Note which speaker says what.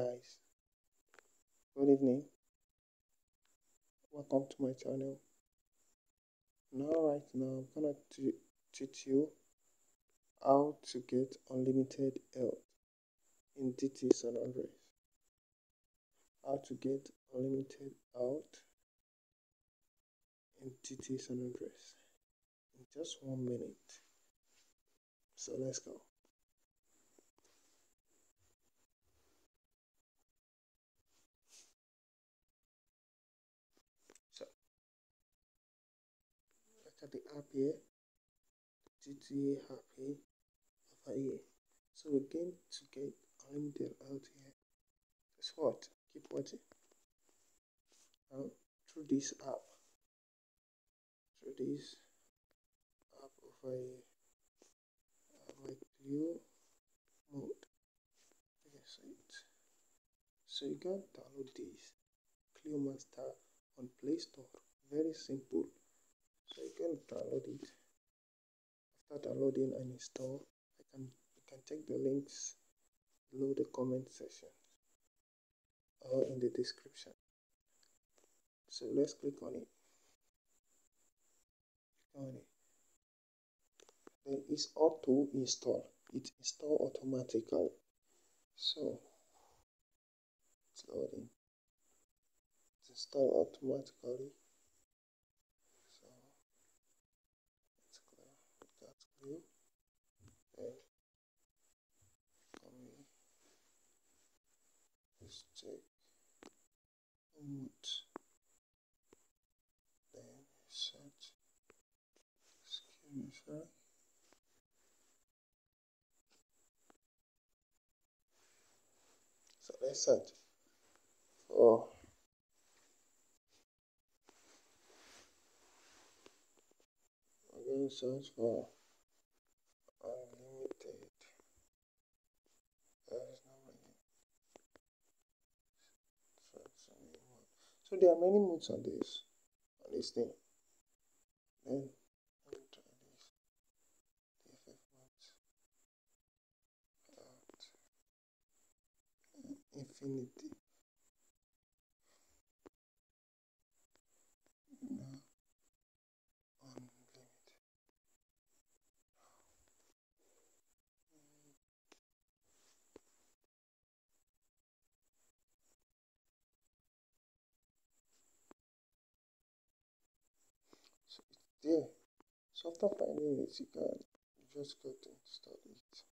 Speaker 1: guys. Good evening. Welcome to my channel. Now right now i'm gonna teach you how to get unlimited health in GTA San Andreas. How to get unlimited health in GTA San Andreas. In just one minute. So let's go at the app here, GTA app here, over here. So we're going to get unlimited out here. Guess what? Keep watching. Now, through this app, through this app over here, uh, my CLEO mode. You can it. So you can download this CLEO Master on Play Store. Very simple so you can download it. After downloading and install I can you can check the links below the comment section or in the description. So let's click on it. Click on it. Then it's auto install it install automatically so it's loading. It's install automatically check input then search excuse me so let's search for again search for So there are many modes on this on this thing. Then let me try this. DFF modes. Out. Infinity. There. So after finding it, you can just go to install it.